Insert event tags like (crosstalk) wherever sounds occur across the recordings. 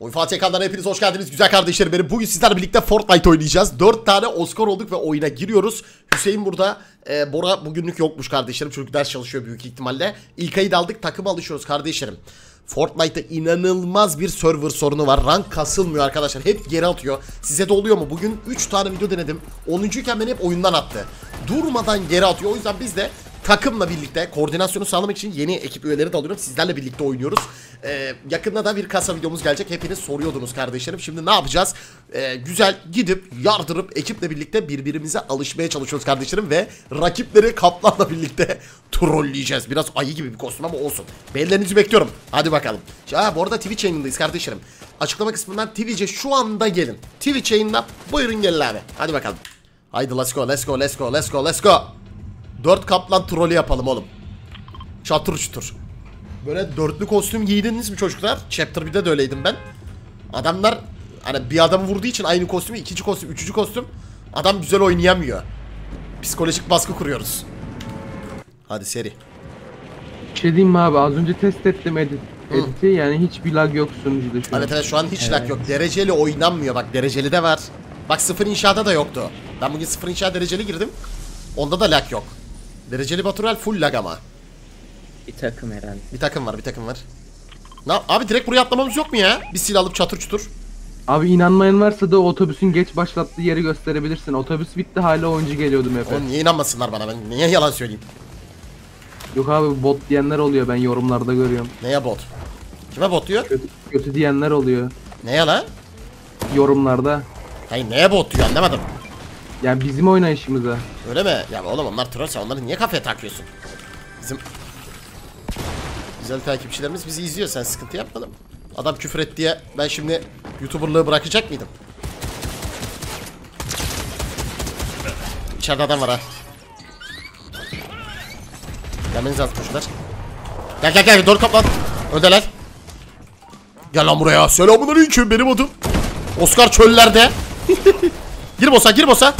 Oyun Fatih ekranlarına hepiniz hoş geldiniz güzel kardeşlerim benim. Bugün sizlerle birlikte Fortnite oynayacağız. 4 tane Oscar olduk ve oyuna giriyoruz. Hüseyin burada. Ee, Bora bugünlük yokmuş kardeşlerim. Çocuk ders çalışıyor büyük ihtimalle. İlk ayı da aldık takıma alışıyoruz kardeşlerim. Fortnite'da inanılmaz bir server sorunu var. Rank kasılmıyor arkadaşlar. Hep geri atıyor. Size de oluyor mu? Bugün 3 tane video denedim. 10. iken beni hep oyundan attı. Durmadan geri atıyor. O yüzden biz de takımla birlikte koordinasyonu sağlamak için yeni ekip üyeleri de alıyorum. Sizlerle birlikte oynuyoruz. Ee, yakında da bir kasa videomuz gelecek. Hepiniz soruyordunuz kardeşlerim. Şimdi ne yapacağız? Ee, güzel gidip yardırıp ekiple birlikte birbirimize alışmaya çalışıyoruz kardeşlerim. Ve rakipleri kaplanla birlikte (laughs) trolleyeceğiz. Biraz ayı gibi bir kostüm ama olsun. Beğenilerinizi bekliyorum. Hadi bakalım. Ha, bu arada Twitch yayınındayız kardeşlerim. Açıklama kısmından Twitch'e şu anda gelin. Twitch yayında buyurun gelin abi. Hadi bakalım. Haydi let's go let's go let's go let's go let's go. Dört kaplan trolü yapalım oğlum. Çatır çutur. Böyle dörtlü kostüm giydiniz mi çocuklar? Chapter 1'de de öyleydim ben. Adamlar hani bir adamı vurduğu için aynı kostümü ikinci kostüm, üçüncü kostüm adam güzel oynayamıyor. Psikolojik baskı kuruyoruz. Hadi seri. Bir şey diyeyim mi abi az önce test ettim edit, editi yani hiçbir lag yok sunucuda şu an. Evet evet şu an hiç lag yok. Dereceli oynanmıyor bak dereceli de var. Bak sıfır inşaata da yoktu. Ben bugün sıfır inşa dereceli girdim. Onda da lag yok. Dereceli Batural full lag ama. Bir takım herhalde. Bir takım var bir takım var. Ne yap- Abi direkt buraya atlamamız yok mu ya? Bir silah alıp çatır çutur. Abi inanmayan varsa da otobüsün geç başlattığı yeri gösterebilirsin. Otobüs bitti hala oyuncu geliyordu map'e. Oğlum niye inanmasınlar bana ben niye yalan söyleyeyim? Yok abi bot diyenler oluyor ben yorumlarda görüyorum. Neye bot? Kime bot diyor? Kötü, kötü diyenler oluyor Neye lan? yorumlarda. Hayır neye bot diyor anlamadım. Yani bizim oynayışımıza. Öyle mi? Ya oğlum onlar troll sen onları niye kafaya takıyorsun? Bizim güzel takipçilerimiz bizi izliyor sen sıkıntı yapmadın mı? Adam küfür et diye ben şimdi youtuberlığı bırakacak mıydım? İçeride adam var ha. Gelmeniz lazım çocuklar. Gel gel gel doğru kaplan. Öndeler. Gel lan buraya. Selamun aleyküm benim adım. Oscar çöllerde. (laughs) gir bossa gir bossa.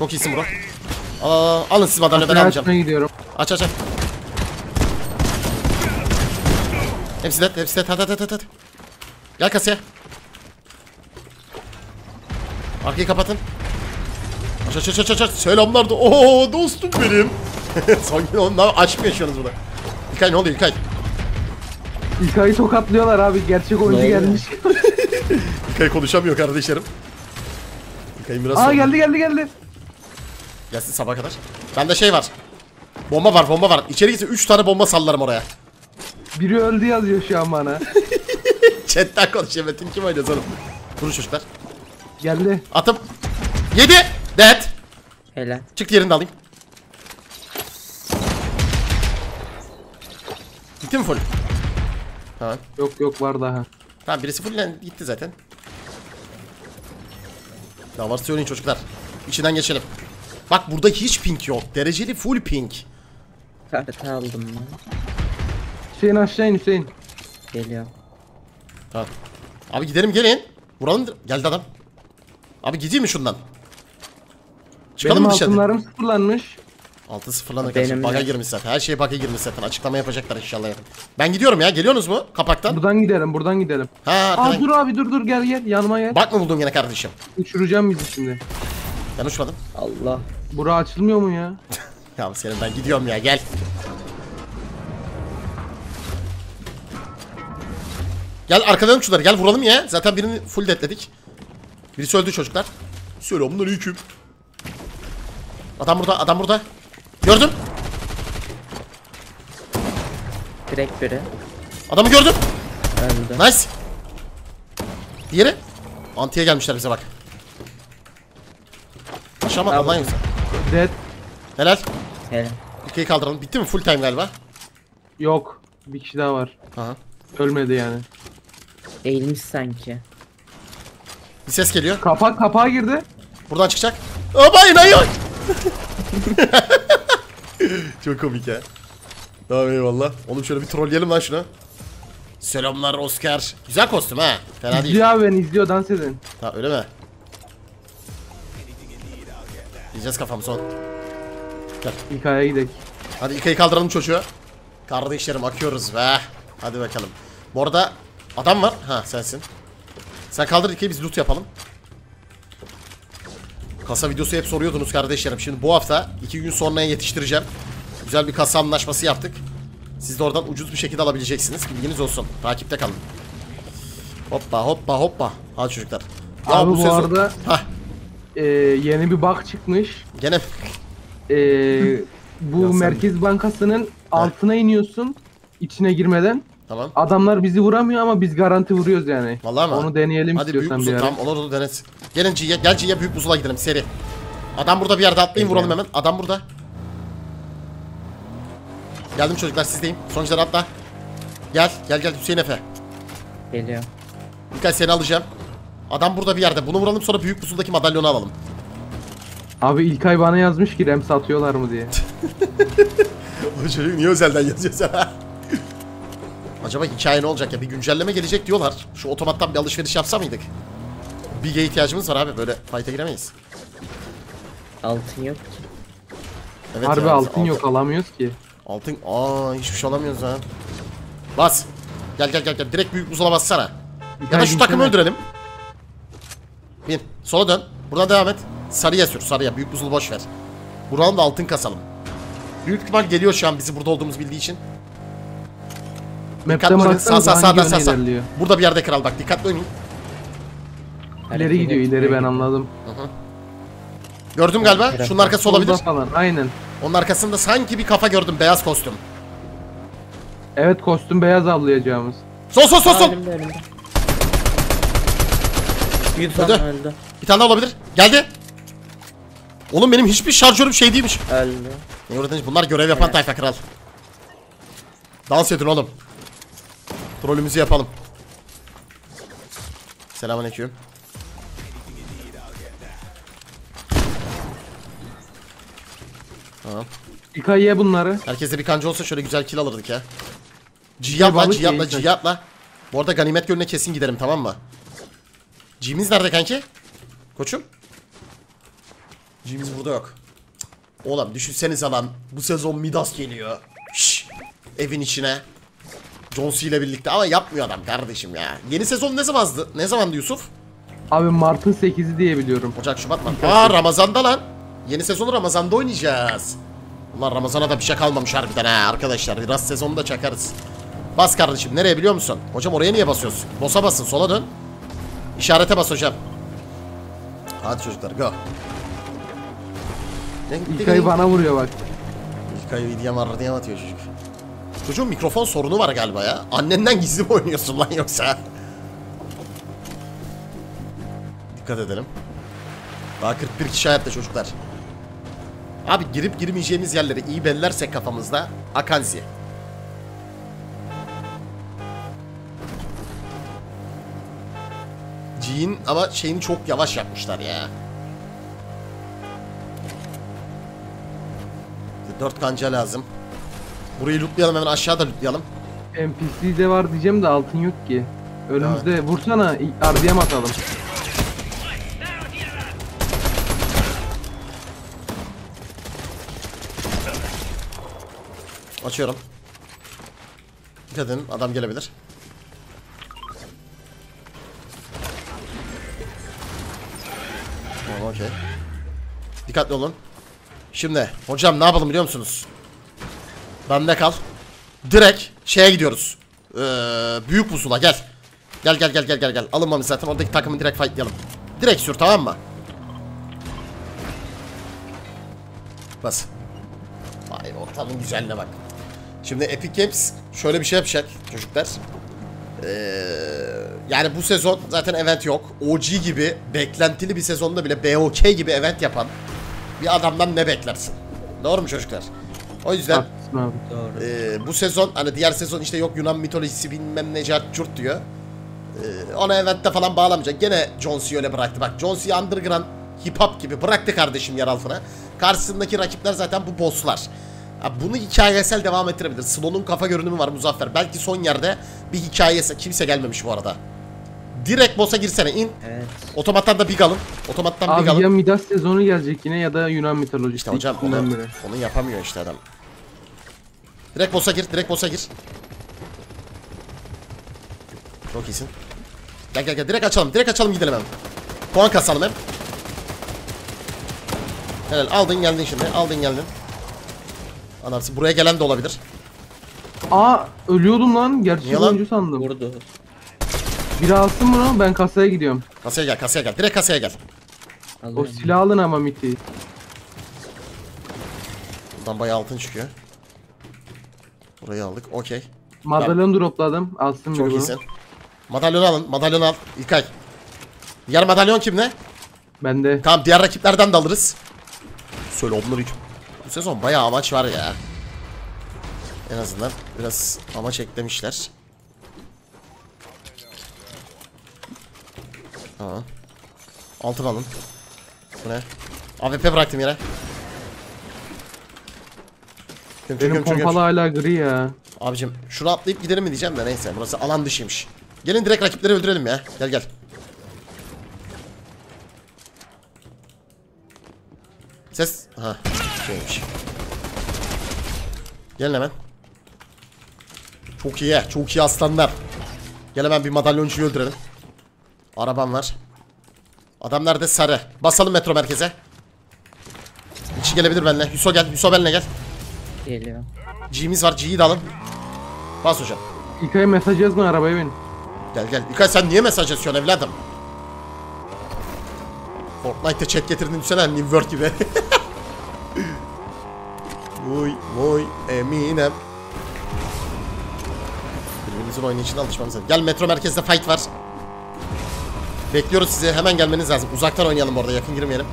Çok iyisin bro. Aa, alın siz madalya ben Ben alacağım. gidiyorum. Aç aç aç. Hepsi de hepsi de hadi hadi hadi hadi. Gel kasaya. Arkayı kapatın. Aç aç aç aç aç. Selamlar da. Oo dostum benim. (laughs) Son onlar aşk mı yaşıyorsunuz burada? İlkay ne oluyor İlkay? İlkay'ı tokatlıyorlar abi gerçek oyuncu gelmiş. (laughs) İlkay konuşamıyor kardeşlerim. İlkay'ın biraz Aa sorunu. geldi geldi geldi. Gelsin sabah kadar. Bende şey var. Bomba var bomba var. İçeri gitse 3 tane bomba sallarım oraya. Biri öldü yazıyor şu an bana. (laughs) Chatten konuşuyor Metin kim oynuyor oğlum? Durun çocuklar. geldi. Atım. 7. Dead. Helal. Çık yerini de alayım. Gitti mi full? Tamam. Yok yok var daha. Tamam birisi full gitti zaten. Daha varsa söyleyin çocuklar. İçinden geçelim. Bak burada hiç pink yok. Dereceli full pink. Kartı aldım ben. Hüseyin aşağı in Hüseyin. Geliyor. Tamam. Abi gidelim gelin. Vuralım. Geldi adam. Abi gideyim mi şundan? Çıkalım Benim mı dışarı? altınlarım sıfırlanmış. Altı sıfırlandı Benim kardeşim. Baga de. girmiş zaten. Her şey baga girmiş zaten. Açıklama yapacaklar inşallah yakın. Ben gidiyorum ya. Geliyorsunuz mu kapaktan? Buradan gidelim buradan gidelim. Ha Aa arkadan. dur abi dur dur gel gel yanıma gel. Bak mı buldum yine kardeşim? Uçuracağım bizi şimdi. Ben uçmadım. Allah. Bura açılmıyor mu ya? (laughs) Ya senin ben gidiyorum ya gel. Gel arkadan şunları gel vuralım ya. Zaten birini full deadledik. Birisi öldü çocuklar. Selamun aleyküm. Adam burada adam burada. Gördüm. Direkt biri. Adamı gördüm. Öldü. Nice. Diğeri. Antiye gelmişler bize bak. Aşağı mı Bravo. lan yoksa? Dead. Helal. Helal. İkiyi kaldıralım. Bitti mi? Full time galiba. Yok. Bir kişi daha var. Aha. Ölmedi yani. Eğilmiş sanki. Bir ses geliyor. Kapak kapağa girdi. Buradan çıkacak. Enayi bak. (laughs) Çok komik ya. Tamam eyvallah. Oğlum şöyle bir trolleyelim lan şunu. Selamlar Oscar. Güzel kostüm ha. Fena değil. İzliyor abi beni izliyor dans edin. Ha öyle mi? Yiyeceğiz kafamı son. Gel. Hikayeye gidelim. Hadi İlkay'ı kaldıralım çocuğu. Kardeşlerim akıyoruz be. Hadi bakalım. Bu arada adam var. Ha sensin. Sen kaldır İlkay'ı biz loot yapalım. Kasa videosu hep soruyordunuz kardeşlerim. Şimdi bu hafta iki gün sonraya yetiştireceğim. Güzel bir kasa anlaşması yaptık. Siz de oradan ucuz bir şekilde alabileceksiniz. Bilginiz olsun. Takipte kalın. Hoppa hoppa hoppa. Hadi çocuklar. Ya Abi bu arada- Hah Ee, yeni bir bug çıkmış. gene Ee, (laughs) bu Ya sen- Merkez Bankası'nın altına iniyorsun içine girmeden. tamam. Adamlar bizi vuramıyor ama biz garanti vuruyoruz yani. Vallahi mi? Onu deneyelim Hadi büyük istiyorsan bir buzul ara. tamam olur olur denet. Gelin C'ye gel C'ye büyük buzula gidelim seri. Adam burada bir yerde atlayın vuralım hemen. Adam burada. Geldim çocuklar sizdeyim. Sonuçlar atla. Gel gel gel Hüseyin Efe. Geliyor. Birkaç seni alacağım. Adam burada bir yerde. Bunu vuralım sonra büyük buzuldaki madalyonu alalım. Abi İlkay bana yazmış ki rem satıyorlar mı diye. (laughs) Bu çocuk niye özelden yazıyor sana? (laughs) Acaba hikaye ne olacak ya? Bir güncelleme gelecek diyorlar. Şu otomattan bir alışveriş yapsa mıydık? Big'e ihtiyacımız var abi. Böyle fight'a giremeyiz. Altın yok ki. Evet Harbi ya, altın yok alamıyoruz ki. Altın. Aa hiçbir şey alamıyoruz ha. Bas. Gel gel gel gel. Direkt büyük buzula bassana. Ya da İlkay şu takımı öldürelim. Bin. Sola dön. Buradan devam et. Sarıya sür. Sarıya. Büyük buzulu boş ver. Buranın da altın kasalım. Büyük ihtimal geliyor şu an bizi burada olduğumuz bildiği için. Map'ten Dikkatli oynayın. Sağ sağ sağdan sağ sağ. Burada bir yerde kral bak. Dikkatli oynayın. İleri gidiyor ileri ben anladım. Gördüm galiba. Şunun arkası olabilir. Solda falan aynen. Onun arkasında sanki bir kafa gördüm. Beyaz kostüm. Evet kostüm beyaz avlayacağımız. Sol sol sol sol. önümde önümde. Yüz Öldü. öldü. öldü. Bir tane daha olabilir. Geldi. Oğlum benim hiçbir şarjörüm şey değilmiş. Öldü. Ne öğretiniz? Bunlar görev yapan Evet. tayfa kral. Dans edin oğlum. Trolümüzü yapalım. Selamünaleyküm. Tamam. İlkay ye bunları. Herkese bir kanca olsa şöyle güzel kill alırdık ya. Ciyatla, yiyecek. ciyatla. Bu arada ganimet gölüne kesin giderim tamam mı? Cimiz nerede kanki? Koçum? Cimiz burada yok. Oğlum düşünsenize lan. Bu sezon Midas geliyor. Şşş. Evin içine. C ile birlikte ama yapmıyor adam kardeşim ya. Yeni sezon ne zamandı? Ne zamandı Yusuf? Abi Mart'ın 8'i diye biliyorum. Ocak, Şubat mı? Aa Ramazan'da lan. Yeni sezonu Ramazan'da oynayacağız. Ulan Ramazan'a da bir şey kalmamış harbiden ha arkadaşlar. Biraz sezonu da çakarız. Bas kardeşim. Nereye biliyor musun? Hocam oraya niye basıyorsun? Bosa basın. Sola dön. İşarete bas hocam. Hadi çocuklar go. İlkay bana vuruyor bak. İlkay videom var diye atıyor çocuk. Çocuğun mikrofon sorunu var galiba ya. Annenden gizli mi oynuyorsun lan yoksa? Dikkat edelim. Daha 41 kişi hayatta çocuklar. Abi girip girmeyeceğimiz yerleri iyi bellersek kafamızda Akanzi. G'in ama şeyini çok yavaş yapmışlar ya. Dört kanca lazım. Burayı lootlayalım hemen aşağıda lootlayalım. NPC'de var diyeceğim de altın yok ki. Önümüzde vursana ardiyem atalım. Açıyorum. Dikkat edin adam gelebilir. Dikkatli olun. Şimdi hocam ne yapalım biliyor musunuz? Bende kal. Direkt şeye gidiyoruz. Ee, büyük buzula gel. Gel gel gel gel gel gel. Alınmamış zaten oradaki takımı direkt fightlayalım. Direkt sür tamam mı? Bas. Vay ortamın güzelliğine bak. Şimdi Epic Games şöyle bir şey yapacak çocuklar. Ee, yani bu sezon zaten event yok. OG gibi beklentili bir sezonda bile BOK gibi event yapan bir adamdan ne beklersin? Doğru mu çocuklar? O yüzden. Doğru. ee, bu sezon hani diğer sezon işte yok Yunan mitolojisi bilmem ne cart diyor. Ee, ona eventte falan bağlamayacak. Gene John C öyle bıraktı. Bak John C underground hip hop gibi bıraktı kardeşim yer altına. Karşısındaki rakipler zaten bu bosslar. Bunu hikayesel devam ettirebilir. Slow'un kafa görünümü var Muzaffer. Belki son yerde bir hikayesi kimse gelmemiş bu arada. Direkt boss'a girsene in. Evet. Otomattan da big alın. Otomattan big Abi alın. ya Midas sezonu gelecek yine ya da Yunan mitolojisi. İşte hocam onu, biri. onu yapamıyor işte adam. Direkt boss'a gir. Direkt boss'a gir. Çok iyisin. Gel gel gel. Direkt açalım. Direkt açalım gidelim hemen. Puan kasalım hem. Helal. Aldın geldin şimdi. Aldın geldin. Anlarsın. Buraya gelen de olabilir. Aa ölüyordum lan. Lan? oyuncu sandım. Vurdu. Biri alsın bunu ben kasaya gidiyorum. Kasaya gel. Kasaya gel. Direkt kasaya gel. O silah alın ama Miti. Buradan bayağı altın çıkıyor. Burayı aldık. Okey. Madalyon dropladım. Alsın biri Çok bunu. iyisin. Madalyonu alın. Madalyonu al. İlkay. Diğer madalyon kimde? Bende. Tamam diğer rakiplerden de alırız. Söyle onları Bu sezon bayağı amaç var ya. En azından biraz amaç eklemişler. Tamam. Altın alın. Bu ne? AWP bıraktım yere. Göm, Benim göm, göm. pompalı hala gri ya. Abicim şunu atlayıp gidelim mi diyeceğim de neyse burası alan dışıymış. Gelin direkt rakipleri öldürelim ya. Gel gel. Ses. Ha. Şeymiş. Gelin hemen. Çok iyi. Çok iyi aslanlar. Gel hemen bir madalyoncuyu öldürelim. Arabam var. Adam nerede? Sarı. Basalım metro merkeze. İçi gelebilir benimle. Hüso gel. Hüso benimle gel. Geliyor. G'miz var. G'yi de alın. Bas hocam. İlkay'a mesaj yazma arabaya bin. Gel gel. İlkay sen niye mesaj yazıyorsun evladım? Fortnite'te chat getirdin düşsene New World gibi. (laughs) Vuy vuy Eminem. Birbirimizin oynayışına alışmamız lazım. Gel metro merkezde fight var. Bekliyoruz sizi. Hemen gelmeniz lazım. Uzaktan oynayalım orada. Yakın girmeyelim.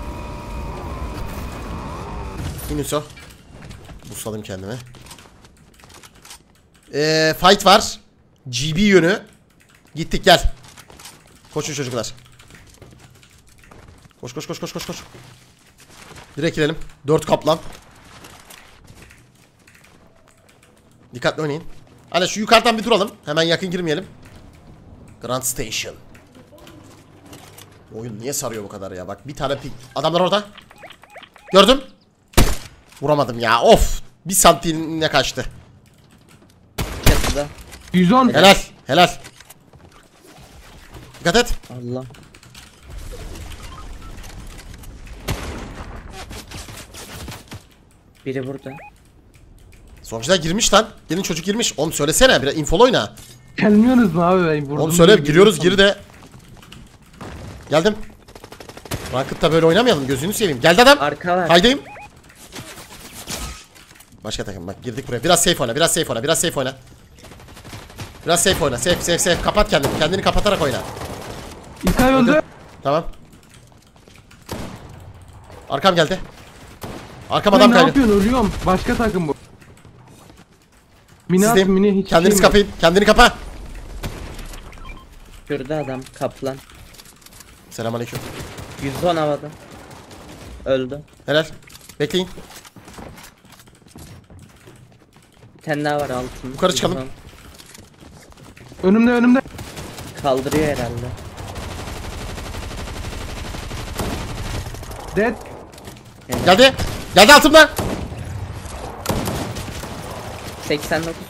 İnuso. Busladım kendimi. Ee, fight var. GB yönü. Gittik gel. Koşun çocuklar. Koş koş koş koş koş koş. Direkt girelim. Dört kaplan. Dikkatli oynayın. Hadi şu yukarıdan bir duralım. Hemen yakın girmeyelim. Grand Station. Oyun niye sarıyor bu kadar ya? Bak bir tane pik. Adamlar orada. Gördüm. Vuramadım ya. Of. Bir santimine kaçtı. Çatıda. 110. Helal. Helal. Dikkat et. Allah. Biri burada. Sonuçta girmiş lan. Gelin çocuk girmiş. Oğlum söylesene. Biraz infol oyna. Gelmiyorsunuz mu abi ben vurdum. Oğlum söyle giriyoruz geri de. Geldim. Ranked'da böyle oynamayalım gözünü seveyim. Geldi adam. Arka var. Haydayım. Başka takım bak girdik buraya. Biraz safe oyna, biraz safe oyna, biraz safe oyna. Biraz safe oyna. Safe safe safe. Kapat kendini. Kendini kapatarak oyna. İlkay öldü. Tamam. Arkam geldi. Arkam Adam adam ne kaydı. yapıyorsun ölüyorum. Başka takım bu. Mini at Sizdeyim. mini hiç Kendiniz yok. kapayın. Kendini kapa. Şurada adam. Kaplan. Selamünaleyküm. 110 havada. Öldü. Helal. Bekleyin. Bir tane daha var altında. Yukarı çıkalım. 110. Önümde önümde. Kaldırıyor herhalde. Dead. Geldi. Geldi altımda. 89.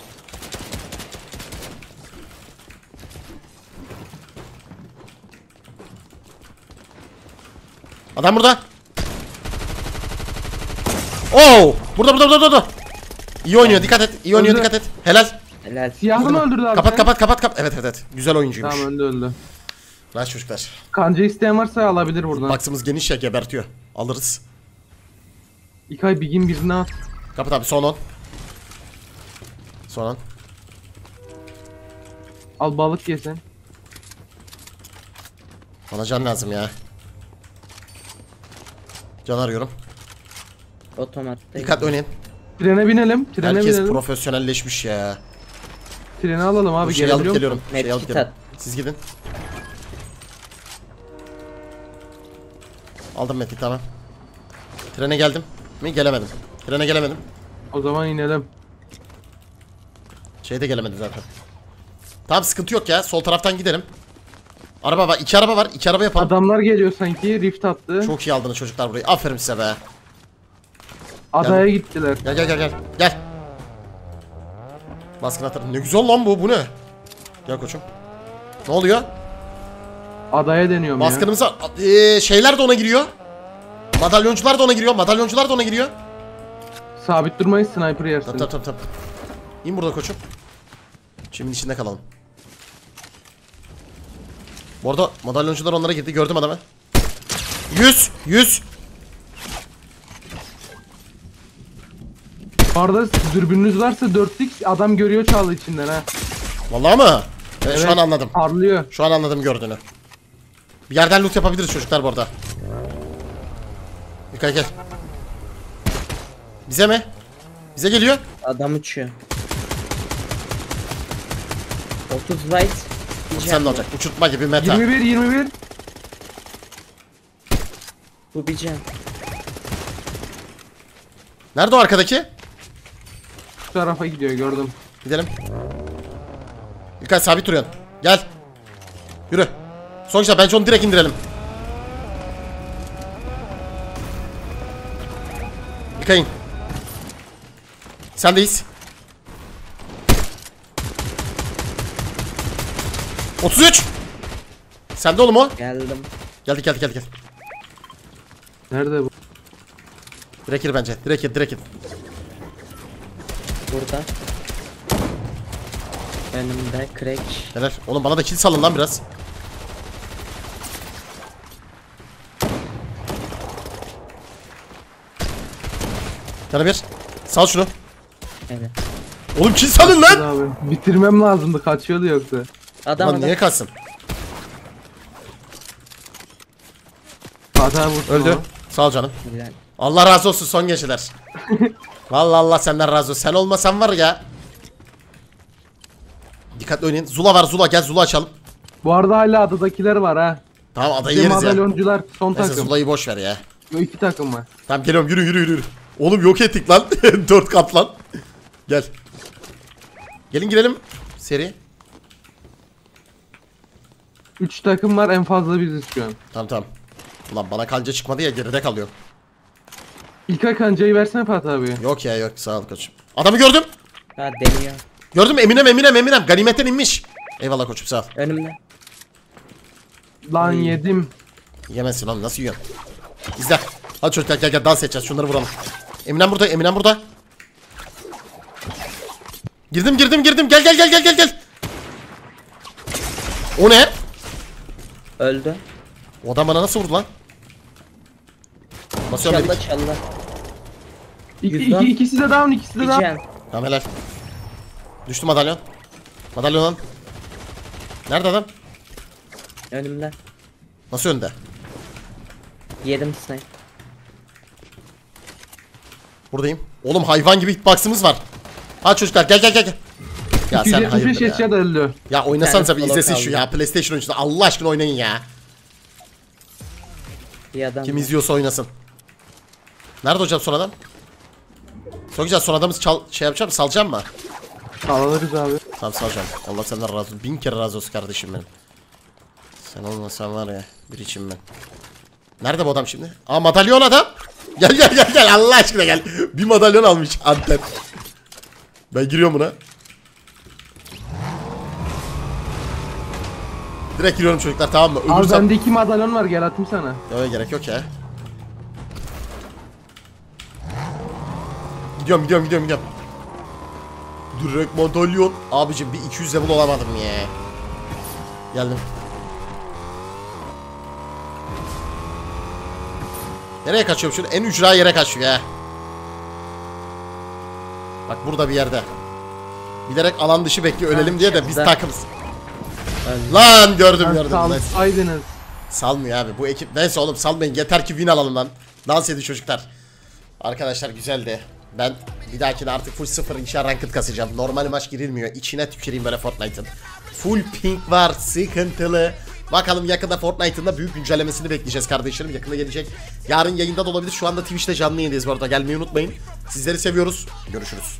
Adam burada. Oo! Burada burada burada burada. İyi oynuyor. Dikkat et. İyi oynuyor. Öldü. Dikkat et. Helal. Helal. Siyahlı mı öldürdü abi? Kapat kapat kapat kapat. Evet evet evet. Güzel oyuncuymuş. Tamam öldü öldü. Nice çocuklar. Kanca isteyen varsa alabilir buradan. Baksımız geniş ya gebertiyor. Alırız. İlkay bir gün birine at. Kapat abi son 10. Son 10. Al balık yesen. Bana can lazım ya. Can arıyorum. Otomatta. Dikkat oynayın. Trene binelim. Trene Herkes binelim. profesyonelleşmiş ya. Treni alalım abi şey alıp geliyorum. Şey Medkit alıp geliyorum. at. Siz gidin. Aldım medkit tamam. Trene geldim. Mi gelemedim. Trene gelemedim. O zaman inelim. Şey de gelemedi zaten. Tamam sıkıntı yok ya. Sol taraftan gidelim. Araba var. iki araba var. İki araba yapalım. Adamlar geliyor sanki. Rift attı. Çok iyi aldınız çocuklar burayı. Aferin size be. Adaya gittiler. Gel gel gel gel. Gel. Baskın atar. Ne güzel lan bu. Bu ne? Gel koçum. Ne oluyor? Adaya deniyorum ya. Baskınımıza Ee, şeyler de ona giriyor. Madalyoncular da ona giriyor. Madalyoncular da ona giriyor. Sabit durmayız sniper yersin. Tamam tamam tamam. İn burada koçum. Çimin içinde kalalım. Bu arada madalyoncular onlara girdi. Gördüm adamı. 100 100 Bu arada dürbününüz varsa 4x adam görüyor çalı içinden ha. Vallahi mı? Evet, şu an anladım. Parlıyor. Şu an anladım gördüğünü. Bir yerden loot yapabiliriz çocuklar bu arada. Dikkat gel. Bize mi? Bize geliyor. Adam uçuyor. 30 white. Sen ne olacak? Uçurtma gibi meta. 21 21. Bu bir can. Nerede o arkadaki? Şu tarafa gidiyor gördüm. Gidelim. İlkay sabit duruyorsun. Gel. Yürü. Sonuçta bence onu direkt indirelim. İlkay in. Sendeyiz. 33. Sende oğlum o. Geldim. Geldik geldik geldik. geldik. Nerede bu? Direkt gir bence. Direkt gir direkt gir. Burada. Önümde crack. Neler? Oğlum bana da kill salın lan biraz. Yana bir. Sal şunu. Evet. Oğlum kill salın lan. Abi bitirmem lazımdı kaçıyordu yoksa. Adam Lan adam. niye kalsın? Vursun Öldü. Sağ ol canım. Güzel. Allah razı olsun son geceler. (laughs) Vallahi Allah senden razı olsun. Sen olmasan var ya. Dikkatli oynayın. Zula var Zula. Gel Zula açalım. Bu arada hala adadakiler var ha. Tamam adayı Bir yeriz ya. madalyoncular son Neyse takım. Zula'yı boş ver ya. Yo, iki takım var. Tamam geliyorum yürü yürü yürü. yürü. Oğlum yok ettik lan. (laughs) Dört kat lan. Gel. Gelin girelim. Seri. Üç takım var en fazla biziz şu an. Tamam tamam. Ulan bana kanca çıkmadı ya geride kalıyor. İlkay kancayı versene Fatih abi. Yok ya yok sağ ol koçum. Adamı gördüm. Ha deniyor. Gördüm Eminem Eminem Eminem. Ganimetten inmiş. Eyvallah koçum sağ ol. Önümde. Lan yedim. Yemezsin lan nasıl yiyorsun? İzle. Hadi çocuklar gel gel dans edeceğiz şunları vuralım. Eminem burada Eminem burada. Girdim girdim girdim gel gel gel gel gel gel. O ne? Öldü. O adam bana nasıl vurdu lan? Basıyorum Çalla dedik. çalla. İki, Yüzden- iki, ikisi de down ikisi de Bir down. can. Tamam helal. Düştü madalyon. Madalyon lan. Nerede adam? Önümde. Nasıl önde? Yedim snipe. Buradayım. Oğlum hayvan gibi hitbox'ımız var. Hadi çocuklar gel gel gel. gel. Ya sen 275 hayırdır ya. eşya da öldü. Ya Bir tane izlesin şu ya. PlayStation oyuncusu Allah aşkına oynayın ya. Bir adam. Kim izliyorsa oynasın. Nerede hocam son adam? Sokacağız son adamı çal şey yapacağım? Salacağım mı? Alırız abi. Tamam salacağım. Allah senden razı olsun. Bin kere razı olsun kardeşim benim. Sen olmasan var ya bir içim ben. Nerede bu adam şimdi? Aa madalyon adam. Gel gel gel gel Allah aşkına gel. Bir madalyon almış Antep. Ben giriyorum buna. Direkt giriyorum çocuklar tamam mı? Abi Ölürsem... bende iki madalyon var gel atayım sana. Öyle gerek yok ya. Gidiyorum gidiyorum gidiyorum gidiyorum. Direkt madalyon. Abicim bir 200 level olamadım ya. Geldim. Nereye kaçıyorum şunu? En ücra yere kaçıyor ya. Bak burada bir yerde. Bilerek alan dışı bekliyor ölelim diye de biz takımız. Lan gördüm Ben gördüm. Salsaydınız. Salmıyor abi bu ekip neyse oğlum salmayın yeter ki win alalım lan. Dans edin çocuklar. Arkadaşlar güzeldi. Ben bir dahakine artık full sıfır inşa ranked kasacağım. Normal maç girilmiyor. İçine tüküreyim böyle Fortnite'ın. Full pink var sıkıntılı. Bakalım yakında Fortnite'ın da büyük güncellemesini bekleyeceğiz kardeşlerim. Yakında gelecek. Yarın yayında da olabilir. Şu anda Twitch'te canlı yayındayız bu arada. Gelmeyi unutmayın. Sizleri seviyoruz. Görüşürüz.